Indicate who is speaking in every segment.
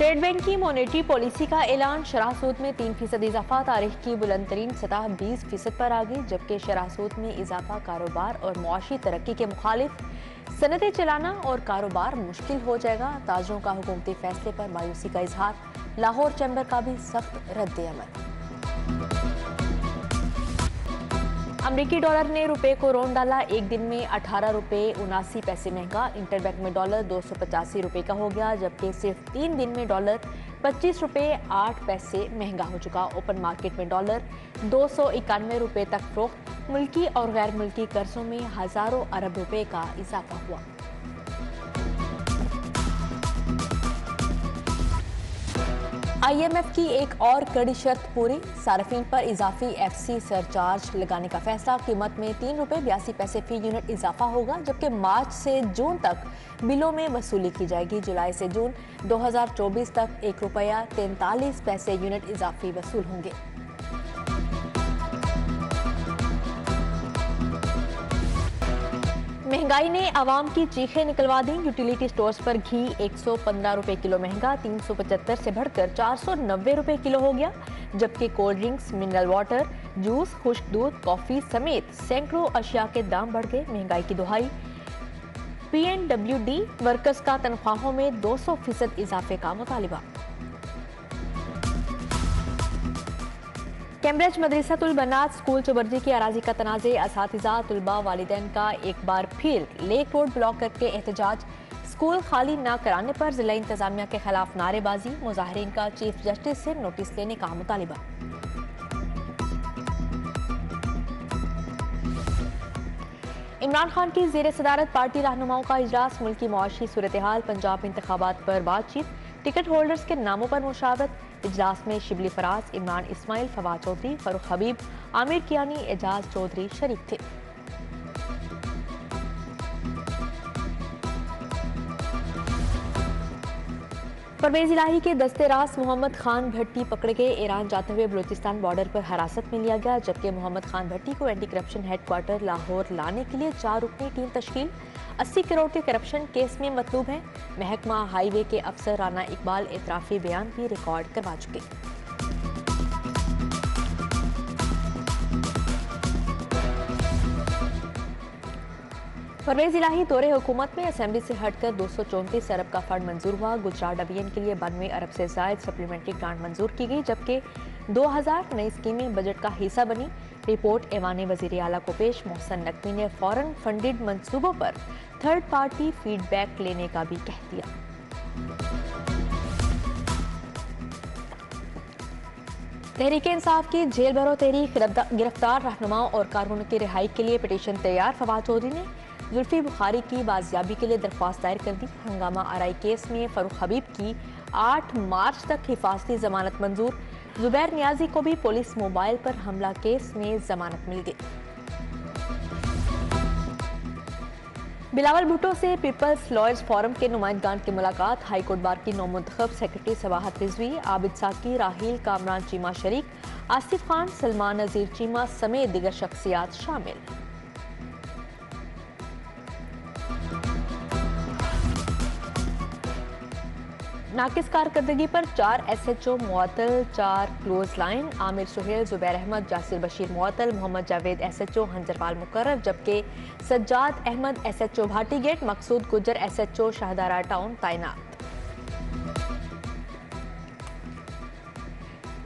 Speaker 1: State bank की monetary policy का ऐलान। शराह सूद में तीन फ़ीसद इजाफा, तारीख की बुलंद तरीन सतह बीस फ़ीसद पर आ गई, जबकि शराह सूद में इजाफा कारोबार और मुआशी तरक्की के मुखालिफ। सनतें चलाना और कारोबार मुश्किल हो जाएगा ताजरों का हुकूमती फैसले पर मायूसी का इजहार। लाहौर चैम्बर का भी सख्त रद्द अमल। अमरीकी डॉलर ने रुपए को रोन डाला। एक दिन में अठारह रुपये उनासी पैसे महँगा, इंटरबैंक में डॉलर दो सौ पचासी रुपये का हो गया, जबकि सिर्फ़ तीन दिन में डॉलर पच्चीस रुपये आठ पैसे महँगा हो चुका। ओपन मार्केट में डॉलर दो सौ इक्यानवे रुपये तक फरोख्त। मुल्की और गैर मुल्की कर्जों में हज़ारों अरब रुपये का इजाफा हुआ। आईएमएफ की एक और कड़ी शर्त पूरी। सार्फिन पर इजाफी एफसी सरचार्ज लगाने का फैसला। कीमत में तीन रुपये बयासी पैसे फ़ी यूनिट इजाफा होगा, जबकि मार्च से जून तक बिलों में वसूली की जाएगी। जुलाई से जून 2024 तक एक रुपया तैंतालीस पैसे यूनिट इजाफी वसूल होंगे। महँगाई ने आवाम की चीखें निकलवा दी। यूटिलिटी स्टोर्स पर घी 115 रुपए किलो महँगा 375 से बढ़कर चार सौ नब्बे रुपए किलो हो गया। जबकि cold drinks, mineral water, juice, खुश्क दूध, कॉफ़ी समेत सैकड़ों अशिया के दाम बढ़ गए महँगाई की दुहाई। पीएनडब्ल्यूडी वर्कर्स का तनख्वाहों में 200 फ़ीसद इजाफे का मुतालबा। कैम्ब्रिज मदरसातुल बनात स्कूल चुबर्जी की अराजी का तनाज़े इस तलबा वालदेन का एक बार फिर लेक रोड ब्लॉक करके एहतजाज। स्कूल खाली न कराने पर जिला इंतजामिया के खिलाफ नारेबाजी, मुजाहरीन का चीफ जस्टिस से नोटिस लेने का मुतालबा। इमरान खान की जेर सदारत पार्टी रहनुमाओं का इजलास, मुल्की मुआशी सूरत हाल, पंजाब इंतबात पर बातचीत। टिकट होल्डर्स के नामों पर मुशावत इजलास में शिबली फराज, इमरान इस्माइल, फवाद चौधरी, फरूख हबीब, आमिर कियानी, एजाज चौधरी शरीक थे। परवेज इलाही के दस्ते रास मोहम्मद खान भट्टी पकड़े गए। ईरान जाते हुए बलूचिस्तान बॉर्डर पर हिरासत में लिया गया, जबकि मोहम्मद खान भट्टी को एंटी करप्शन हेडक्वार्टर लाहौर लाने के लिए चार रुकनी टीम तश्कील। 80 करोड़ के करप्शन केस में मतलूब है। महकमा हाईवे के अफसर राना इकबाल इतराफी बयान भी रिकॉर्ड करवा चुके। परवेज इलाही दौरे हुकूमत में असेंबली से हटकर दो सौ चौंतीस अरब का फंड मंजूर हुआ। गुजरात अभियान के लिए बानवे अरब से जायद सप्लीमेंट्री ग्रांट मंजूर की गई, जबकि 2000 नई स्कीमें बजट का हिस्सा बनी। रिपोर्ट एवान वज़ीर अला को पेश। मोहसन नकवी ने फॉरन फंडेड मंसूबों पर थर्ड पार्टी फीडबैक लेने का भी कह दिया। तहरीक इंसाफ की जेल भरो तहरीक गिरफ़्तार रहनुमाओं और कारकुनों की रिहाई के लिए पिटीशन तैयार। फवाद चौधरी ने जुल्फी बुखारी की बाजियाबी के लिए दरख्वास्त दायर कर दी। हंगामा आरई केस में फरूख हबीब की 8 मार्च तक हिफाजती जमानत मंजूर। जुबैर नियाजी को भी पुलिस मोबाइल पर हमला केस में जमानत मिल गई। बिलावल भुट्टो से पीपल्स लॉयर्स फोरम के नुमाइंदगान की मुलाकात। हाईकोर्ट बार की नौमंतखब सेक्रेटरी सवाहत रिजवी, आबिद साकी, राहील कामरान चीमा शरीक, आसिफ खान, सलमान नजीर चीमा समेत दिगर शख्सियात शामिल। नाकिस कारकर्दगी पर चार एस एच ओ मुअतल चार close line. Aamir Suhail, Zubair Ahmad, Jasir Bashir मुअतल Mohammad Javed S H O Hanjarpal मुकर जबकि Sajjad Ahmad S H O Bhati gate Maqsood Gujjar S H O Shahdara town, तैनात।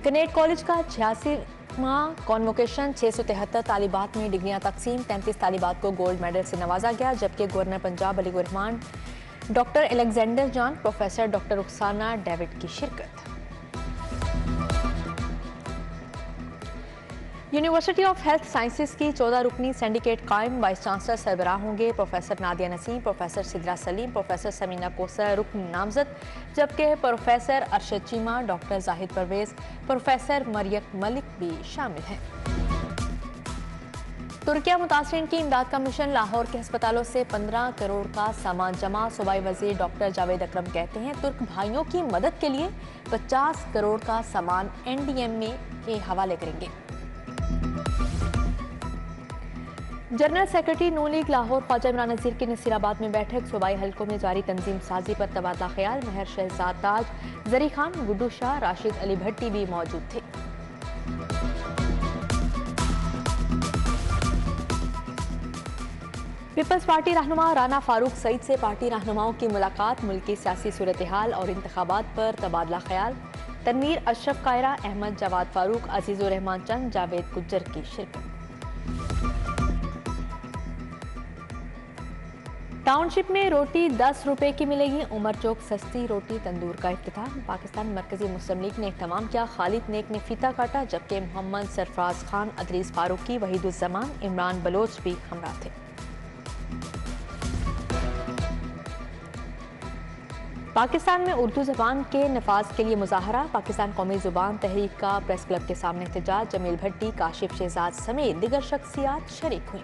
Speaker 1: कनेट कॉलेज का छियासी कॉन्वोकेशन छः सौ तिहत्तर तालिबात में डिग्रियाँ तकसीम, तैंतीस तालिबात को गोल्ड मेडल से नवाजा गया, जबकि governor Punjab Ali Rehman doctor Alexander John, professor doctor Rukhsana David की शिरकत। यूनिवर्सिटी ऑफ़ हेल्थ साइंसेज की चौदह रुकनी सिंडिकेट कायम, वाइस चांसलर सरबराह होंगे, professor Nadia Naseem, professor Sidra Saleem, professor Samina Kausar, रुकन नामजद, जबकि professor Arshad Cheema, doctor Zahid Pervez, professor मरियक Malik भी शामिल हैं। तुर्किया मुतासरीन की इमदाद का मिशन लाहौर के अस्पतालों से 15 करोड़ का सामान जमा। सूबाई वज़ीर डॉक्टर जावेद अकरम कहते हैं, तुर्क भाइयों की मदद के लिए 50 करोड़ का सामान एनडीएम में के हवाले करेंगे। जनरल सेक्रेटरी नू लीग लाहौर ख्वाजा इमरान नजीर की नसीराबाद में बैठक। सूबाई हलकों में जारी तंजीम साजी पर तबादला ख्याल। महर शहजाद ताज, जरी खान, गुड्डू शाह, राशिद अली भट्टी भी मौजूद थे। पीपल्स पार्टी रहनुमा राना फारूक सईद से पार्टी रहनुमाओं की मुलाकात, मुल्क की सियासी सूरत हाल और इंतबात पर तबादला ख्याल। तनवीर अशरफ कायरा, अहमद जवाद फारूक अजीज़ुररहमान चंद, जावेद गुज्जर की शिरकत। टाउनशिप में रोटी दस रुपए की मिलेगी। उमर चौक सस्ती रोटी तंदूर का अफ्ताह पाकिस्तान मरकजी मुस्लिम लीग ने तमाम किया। खालिद नेक ने फीता काटा, जबकि मोहम्मद सरफराज खान, अदरीस फारूकी, वहीदुज्जमान, इमरान बलोच भी हमरा थे। पाकिस्तान में उर्दू जबान के नफाज के लिए मुजाहरा। पाकिस्तान कौमी ज़ुबान तहरीक का प्रेस क्लब के सामने एहतजाज। जमील भट्टी, काशिफ शहजाद समेत दिगर शख्सियात शरीक हुई।